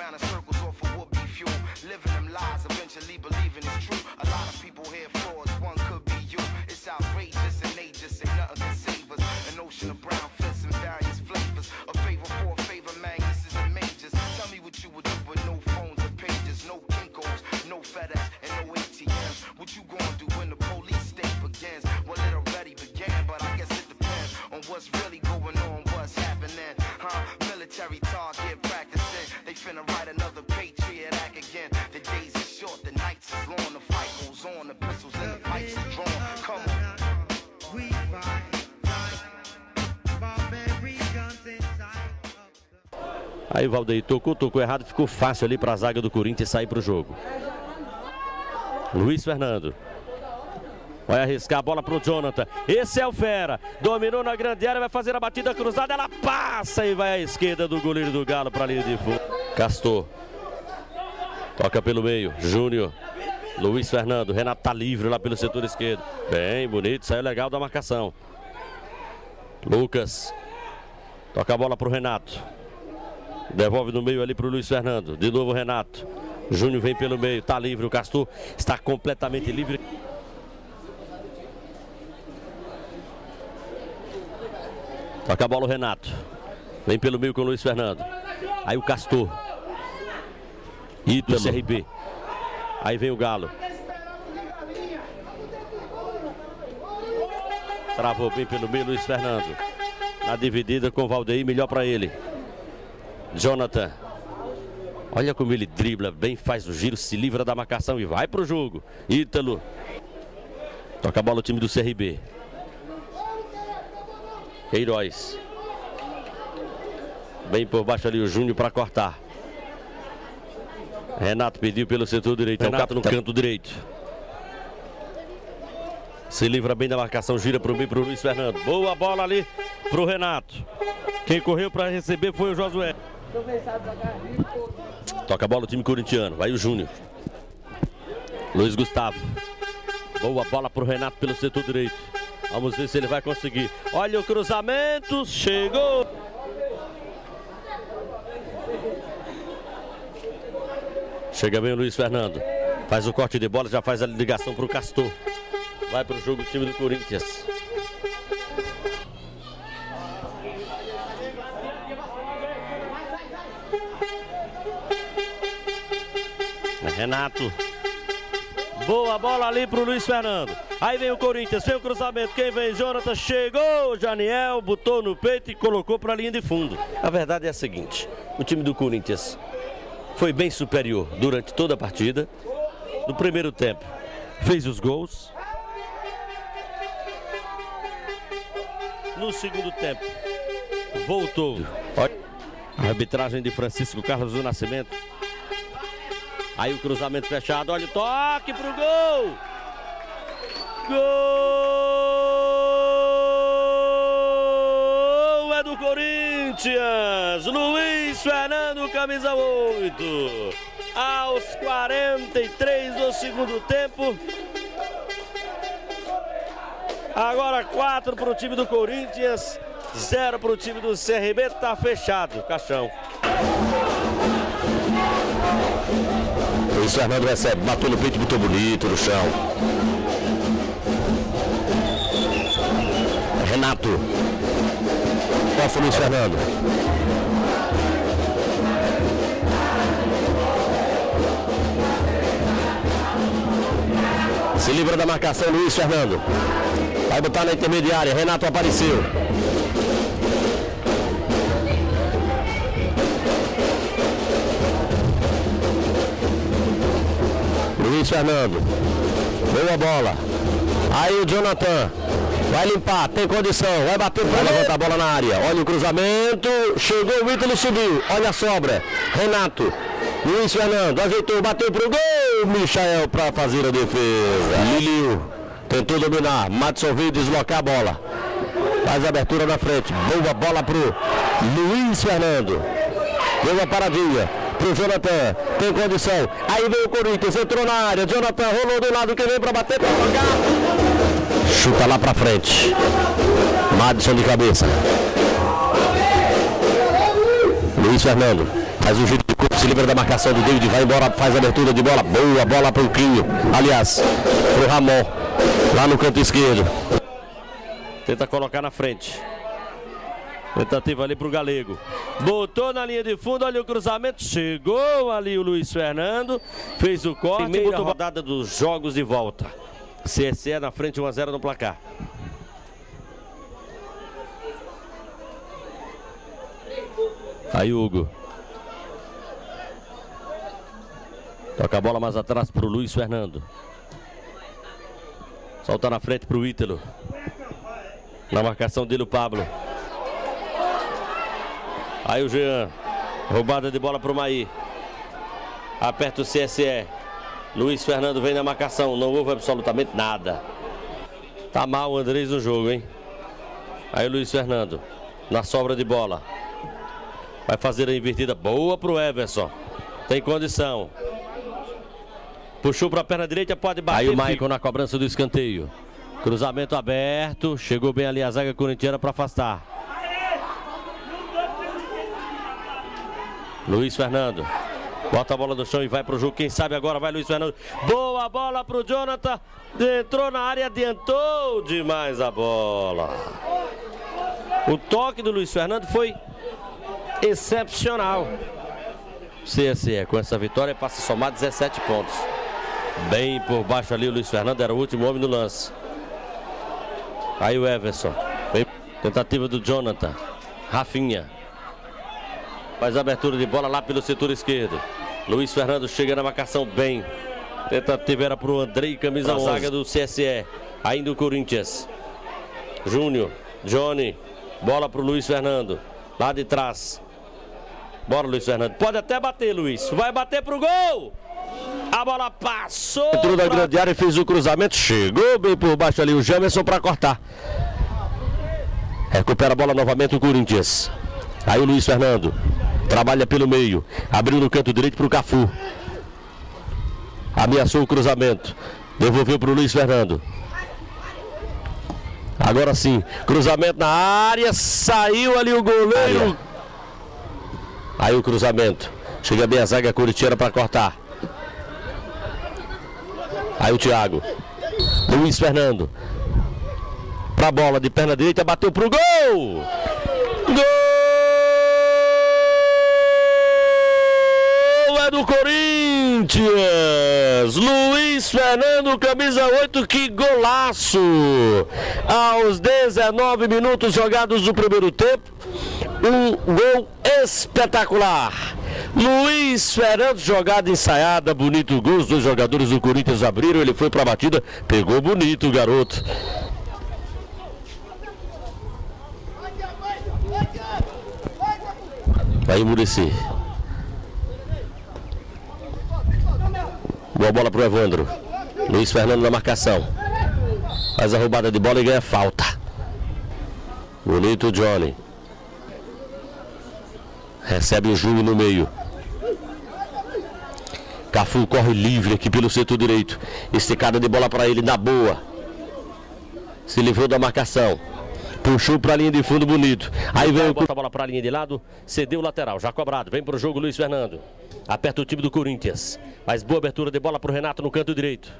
round in circles off of whoopee fuel. Living them lies, eventually believing it's true. A lot of people here fraud. Aí o Valdeir tocou, tocou errado, ficou fácil ali para a zaga do Corinthians sair para o jogo. Luiz Fernando. Vai arriscar a bola para o Jonathan. Esse é o Fera. Dominou na grande área, vai fazer a batida cruzada. Ela passa e vai à esquerda do goleiro do Galo para a linha de fundo. Castor. Toca pelo meio. Júnior. Luiz Fernando. Renato tá livre lá pelo setor esquerdo. Bem bonito, saiu legal da marcação. Lucas. Toca a bola para o Renato. Devolve no meio ali para o Luiz Fernando. De novo Renato. Júnior vem pelo meio, está livre. O Castor está completamente livre. Toca a bola o Renato. Vem pelo meio com o Luiz Fernando. Aí o Castor. Ítalo. CRB. Aí vem o Galo. Travou bem pelo meio Luiz Fernando. Na dividida com o Valdeir, melhor para ele. Jonathan. Olha como ele dribla bem, faz o giro, se livra da marcação e vai para o jogo. Ítalo. Toca a bola o time do CRB. Queiroz. Bem por baixo ali o Júnior para cortar. Renato pediu pelo setor direito. Renato no canto direito. Se livra bem da marcação, gira para o meio para o Luiz Fernando. Boa bola ali para o Renato. Quem correu para receber foi o Josué. Toca a bola o time corintiano. Vai o Júnior. Luiz Gustavo. Boa bola para o Renato pelo setor direito. Vamos ver se ele vai conseguir. Olha o cruzamento. Chegou. Chega bem o Luiz Fernando. Faz o corte de bola, já faz a ligação para o Castor. Vai para o jogo o time do Corinthians. Renato. Boa bola ali pro Luiz Fernando. Aí vem o Corinthians, o cruzamento. Quem vem? Jonathan chegou. Janiel botou no peito e colocou para a linha de fundo. A verdade é a seguinte: o time do Corinthians foi bem superior durante toda a partida. No primeiro tempo, fez os gols. No segundo tempo, voltou. A arbitragem de Francisco Carlos do Nascimento Aí o cruzamento fechado, olha o toque pro gol! Gol é do Corinthians! Corinthians, Luiz Fernando, camisa 8. Aos 43 do segundo tempo. Agora 4 para o time do Corinthians, 0 para o time do CRB. está fechado, caixão. Luiz Fernando recebe, matou no peito muito bonito no chão. Renato Posso Luiz Fernando. Se livra da marcação Luiz Fernando. Vai botar na intermediária. Renato apareceu. Luiz Fernando. Boa bola. Aí o Jonathan. Vai limpar, tem condição, vai bater para levantar a bola na área. Olha o cruzamento, chegou o Ítalo, subiu. Olha a sobra. Renato, Luiz Fernando, ajeitou, bateu pro gol. Michael para fazer a defesa. Liliu tentou dominar, Matson veio deslocar a bola. Faz a abertura na frente. Boa bola pro Luiz Fernando. Uma paradinha pro Jonathan. Tem condição. Aí veio o Corinthians, entrou na área. Jonathan rolou do lado que vem para bater, para jogar. Chuta lá para frente. Madison de cabeça. Luiz Fernando. Faz um giro de corpo, se livra da marcação do David. Vai embora, faz a abertura de bola. Boa bola pro Quinho. Aliás, pro Ramon. Lá no canto esquerdo. Tenta colocar na frente. Tentativa ali pro Galego. Botou na linha de fundo, olha o cruzamento. Chegou ali o Luiz Fernando. Fez o corte. Primeira botou... rodada dos jogos de volta. CSE na frente 1 a 0 no placar. Aí Hugo. Toca a bola mais atrás pro Luiz Fernando. Solta na frente pro Ítalo. Na marcação dele o Pablo. Aí o Jean. Roubada de bola para o Maí. Aperta o CSE. Luiz Fernando vem na marcação. Não houve absolutamente nada. Tá mal o Andrés no jogo, hein? Aí o Luiz Fernando. Na sobra de bola. Vai fazer a invertida. Boa pro Everson. Tem condição. Puxou para a perna direita, pode bater. Aí o Maicon na cobrança do escanteio. Cruzamento aberto. Chegou bem ali a zaga corintiana para afastar. Luiz Fernando. Bota a bola no chão e vai pro jogo. Quem sabe agora vai Luiz Fernando. Boa bola pro Jonathan. Entrou na área, adiantou demais a bola. O toque do Luiz Fernando foi excepcional. CSE com essa vitória passa a somar 17 pontos. Bem por baixo ali o Luiz Fernando, era o último homem no lance. Aí o Everson. Tentativa do Jonathan. Rafinha. Faz abertura de bola lá pelo setor esquerdo. Luiz Fernando chega na marcação bem. Tentativa era para o Andrei, camisa zaga do CSE. Ainda o Corinthians. Júnior, Johnny. Bola para o Luiz Fernando. Lá de trás. Bora, Luiz Fernando. Pode até bater, Luiz. Vai bater pro gol. A bola passou. Entrou na grande área e fez o cruzamento. Chegou bem por baixo ali o Jamerson para cortar. Recupera a bola novamente o Corinthians. Aí o Luiz Fernando. Trabalha pelo meio. Abriu no canto direito para o Cafu. Ameaçou o cruzamento. Devolveu para o Luiz Fernando. Agora sim. Cruzamento na área. Saiu ali o goleiro. Aí o cruzamento. Chega bem a zaga curitiana para cortar. Aí o Thiago. Luiz Fernando. Para a bola de perna direita. Bateu para o gol. Gol! Do Corinthians. Luiz Fernando, camisa 8, que golaço! Aos 19 minutos jogados do primeiro tempo, um gol espetacular. Luiz Fernando, jogada ensaiada, bonito gol. Os dois jogadores do Corinthians abriram, ele foi para a batida, pegou bonito o garoto. Vai Murici. Boa bola pro Evandro. Luiz Fernando na marcação. Faz a roubada de bola e ganha falta. Bonito Johnny. Recebe o Júlio no meio. Cafu corre livre aqui pelo setor direito. Esticada de bola para ele na boa. Se livrou da marcação. Puxou para a linha de fundo bonito. Aí vem o. Bota a bola para a linha de lado. Cedeu o lateral. Já cobrado. Vem para o jogo Luiz Fernando. Aperta o time do Corinthians. Faz boa abertura de bola para o Renato no canto direito.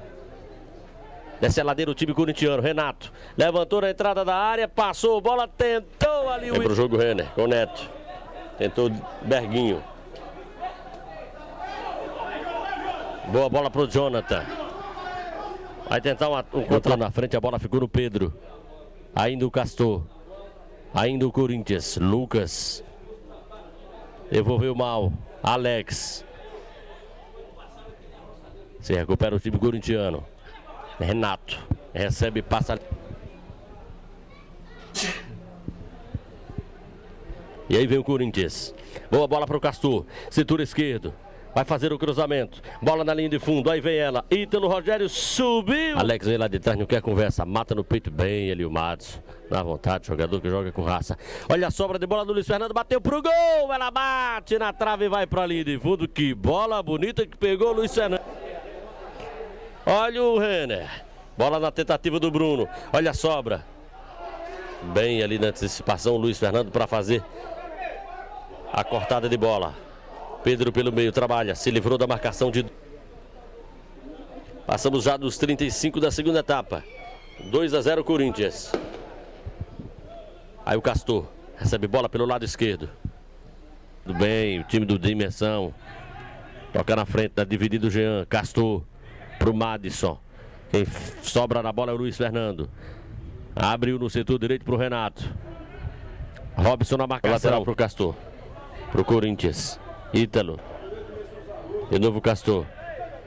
Desce a ladeira o time corintiano. Renato levantou na entrada da área, passou, bola tentou ali. Vem o... pro jogo Renner com o Neto. Tentou Berguinho. Boa bola pro Jonathan. Vai tentar uma, um contra na frente, a bola ficou no Pedro. Ainda o Castor. Ainda o Corinthians. Lucas. Devolveu mal. Alex. Se recupera o time corintiano. Renato. Recebe, passa. E aí vem o Corinthians. Boa bola para o Castor. Setor esquerdo. Vai fazer o cruzamento. Bola na linha de fundo. Aí vem ela. Ítalo Rogério subiu. Alex vem lá de trás, não quer conversa. Mata no peito bem ali o Matos. Dá vontade, jogador que joga com raça. Olha a sobra de bola do Luiz Fernando. Bateu pro gol. Ela bate na trave e vai pra linha de fundo. Que bola bonita que pegou o Luiz Fernando. Olha o Renner. Bola na tentativa do Bruno. Olha a sobra. Bem ali na antecipação, Luiz Fernando para fazer a cortada de bola. Pedro pelo meio trabalha, se livrou da marcação de. Passamos já dos 35 da segunda etapa. 2 a 0 Corinthians. Aí o Castor recebe bola pelo lado esquerdo. Tudo bem, o time do Dimensão. Toca na frente, da dividida o Jean. Castor pro Madison. Quem sobra na bola é o Luiz Fernando. Abriu no setor direito pro Renato. Robson na marcação. Lateral pro Castor. Pro Corinthians. Ítalo. De novo Castor.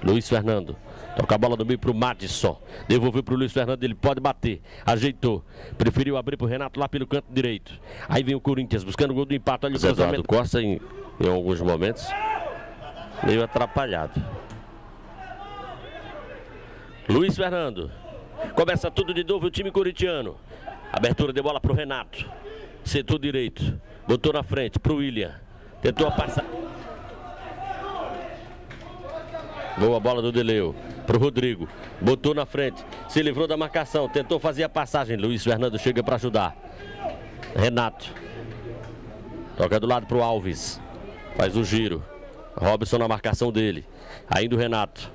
Luiz Fernando. Toca a bola do meio pro Madison. Devolveu pro Luiz Fernando, ele pode bater. Ajeitou. Preferiu abrir pro Renato lá pelo canto direito. Aí vem o Corinthians buscando o gol do empate. Olha o cruzamento. Costa em, em alguns momentos meio atrapalhado. Luiz Fernando. Começa tudo de novo o time corintiano. Abertura de bola pro Renato. Setor direito. Botou na frente pro William. Tentou a passar. Boa bola do Deleu. Pro Rodrigo. Botou na frente. Se livrou da marcação. Tentou fazer a passagem. Luiz Fernando chega para ajudar. Renato. Toca do lado pro Alves. Faz o giro. Robson na marcação dele. Ainda o Renato.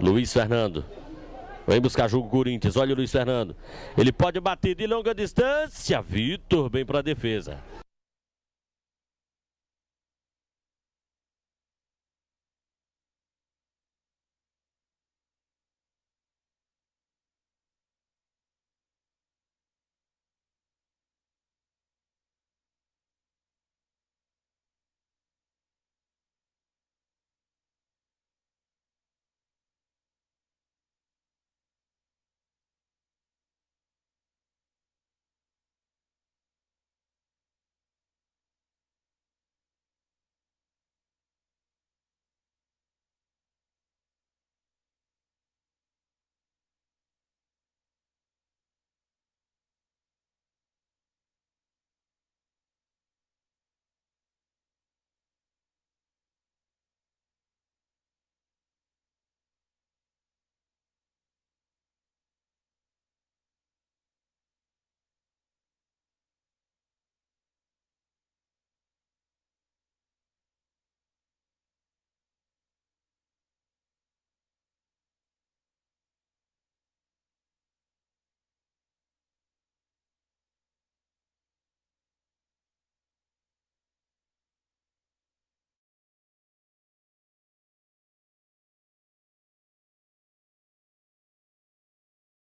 Luiz Fernando. Vem buscar jogo Corinthians. Olha o Luiz Fernando. Ele pode bater de longa distância. Vitor bem para a defesa.